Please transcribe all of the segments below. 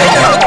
Oh,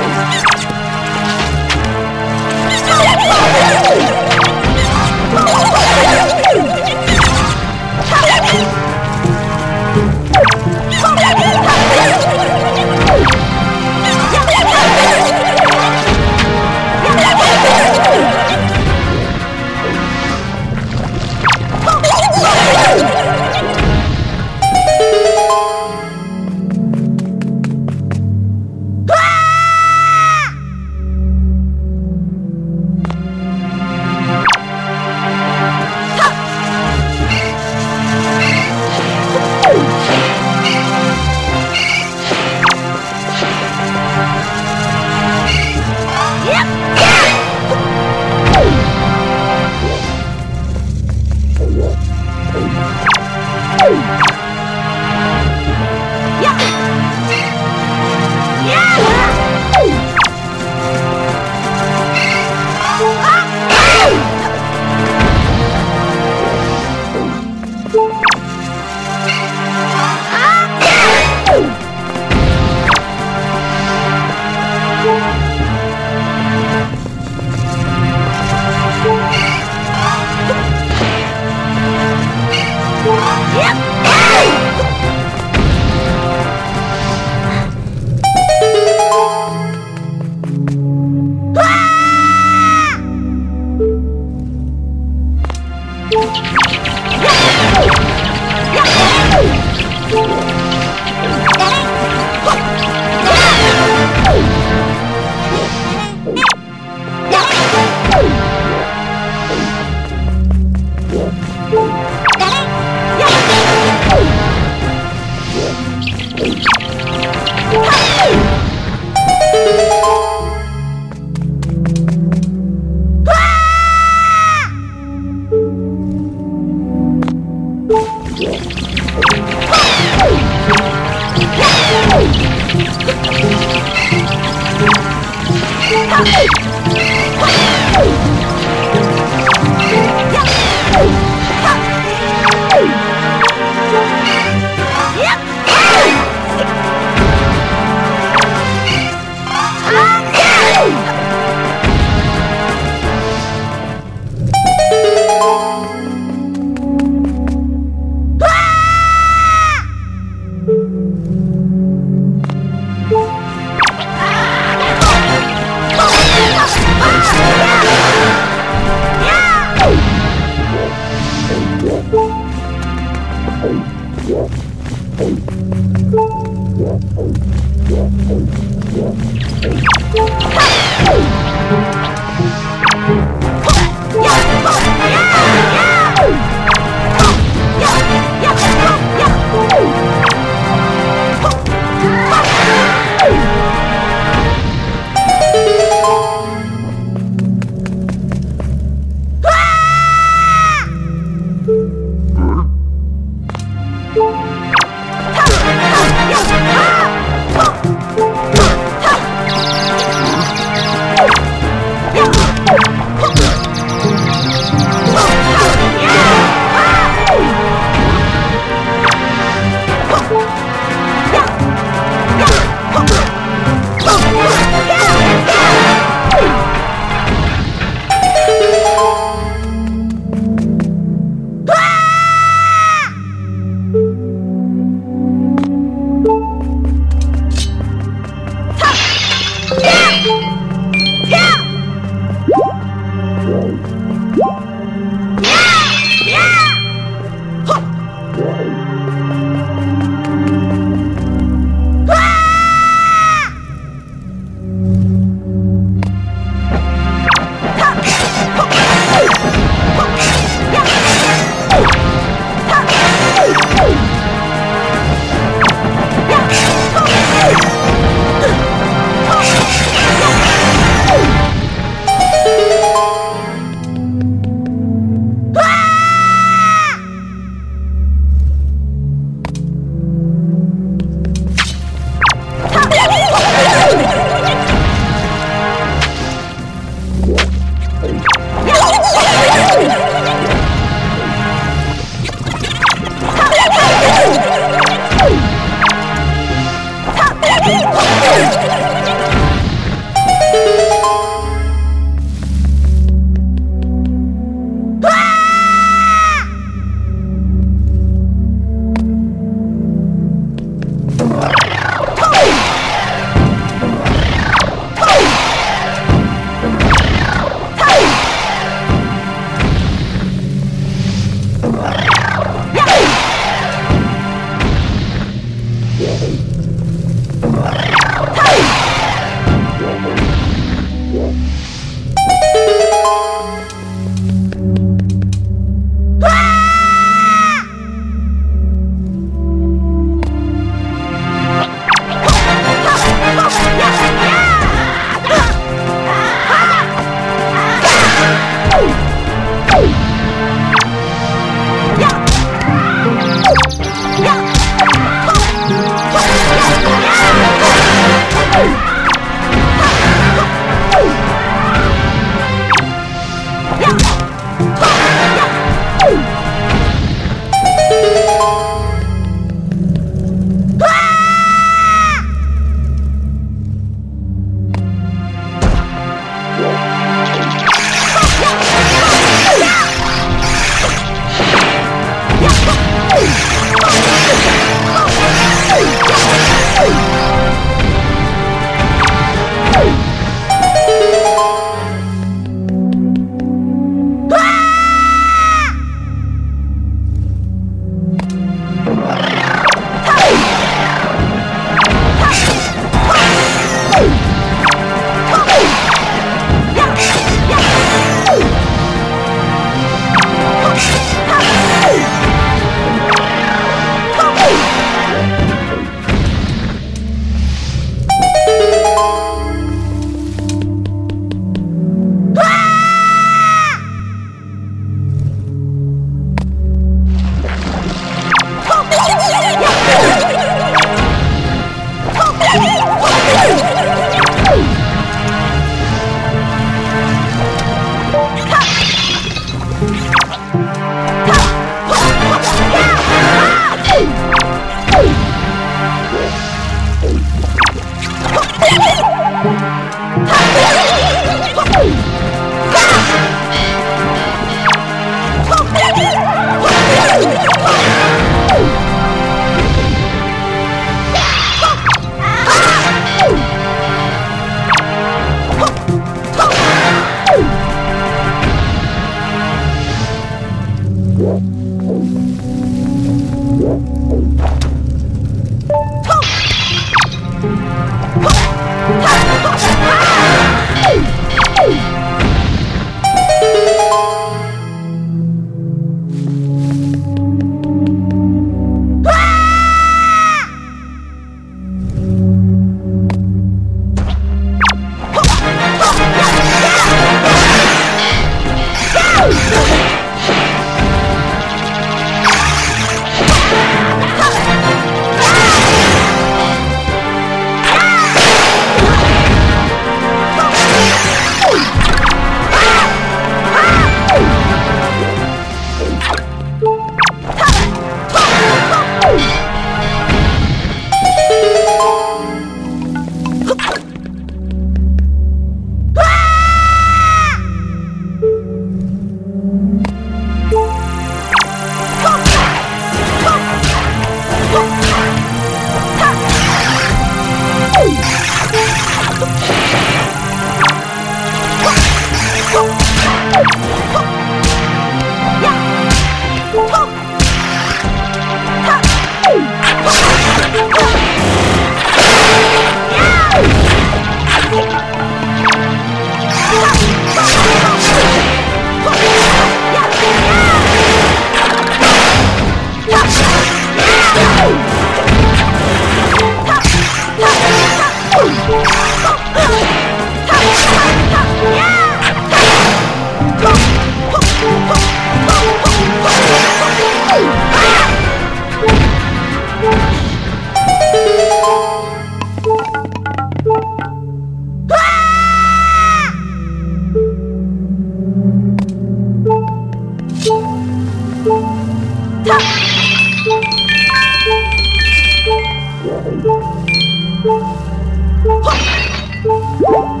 Huh!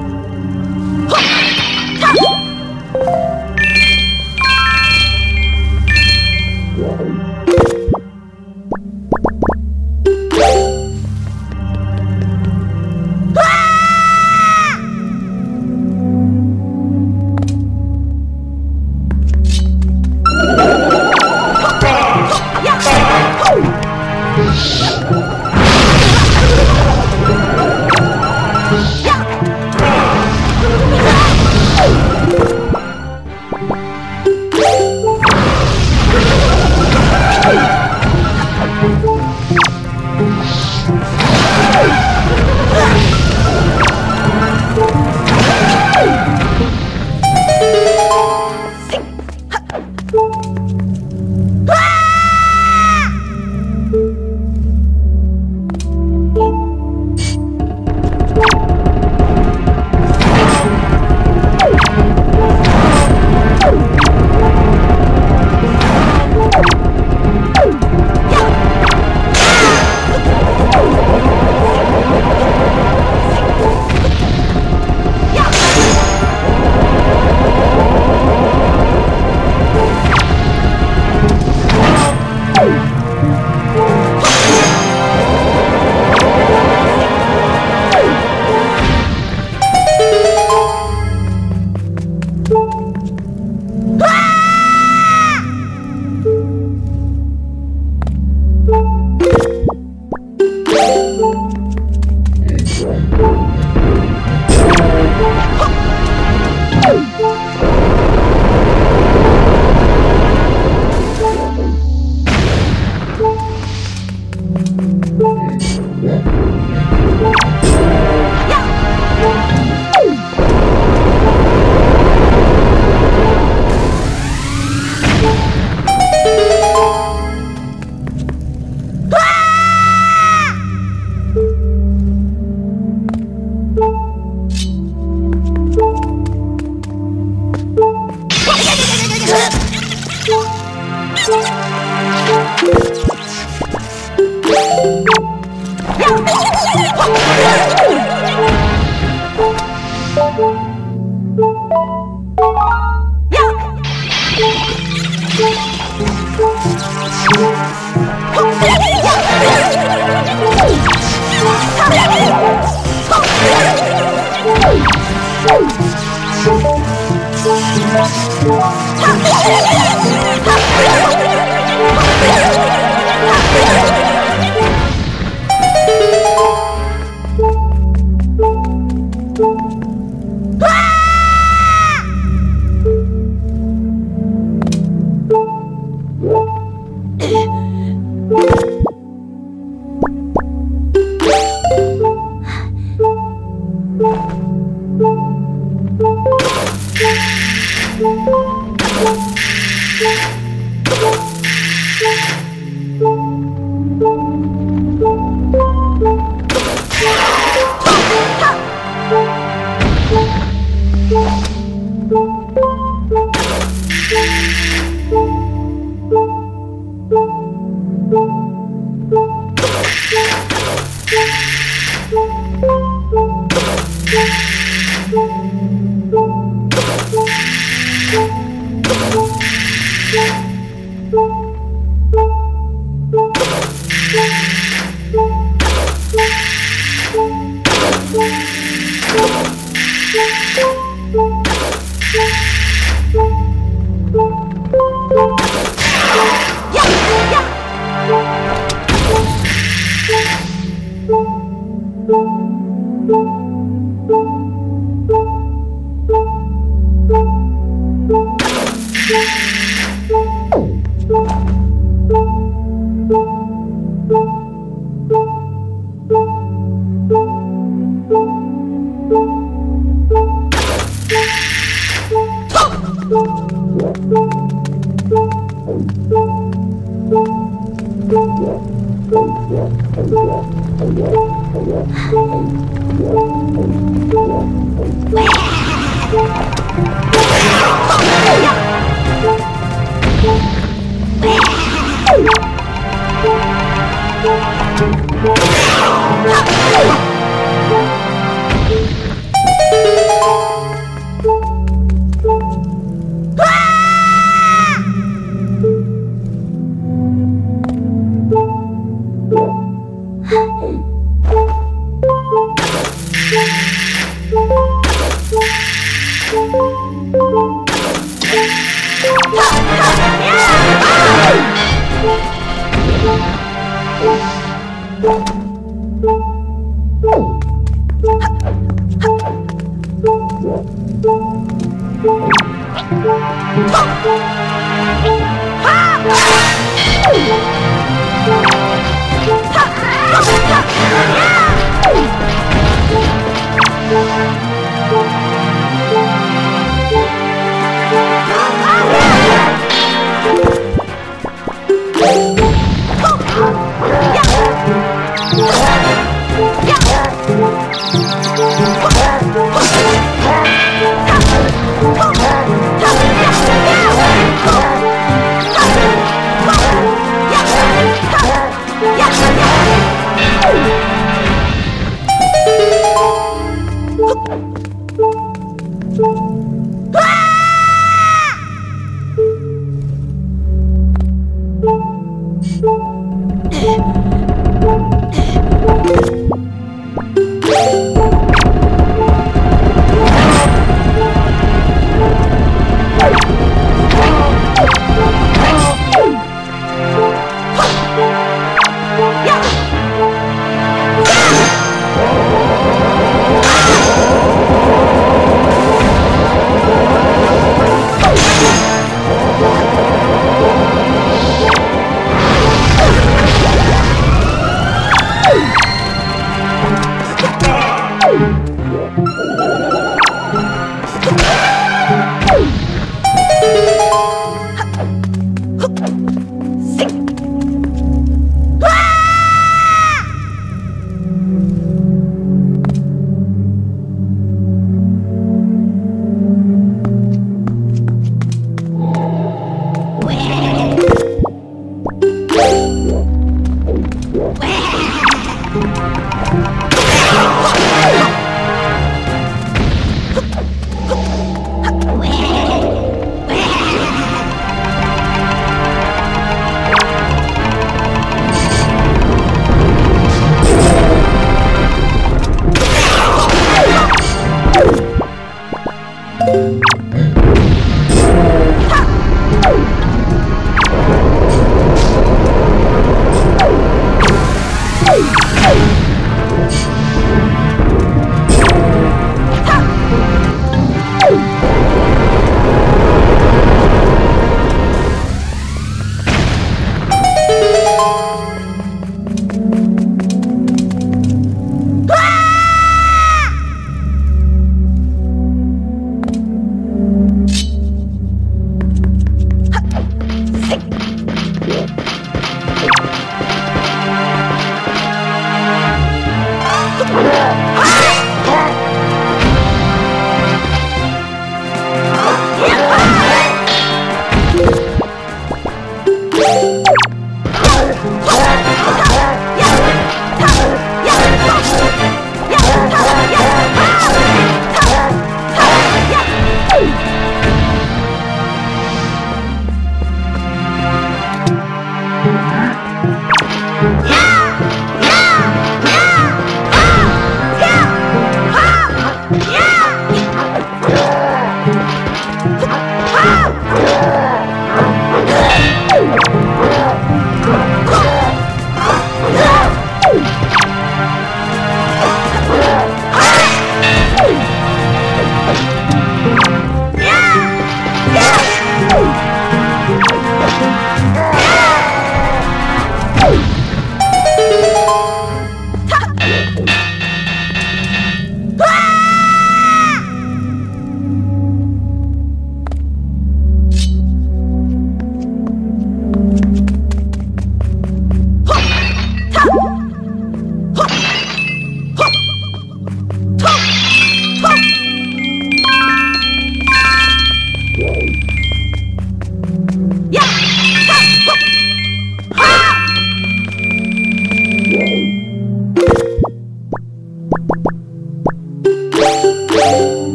Yeah! Música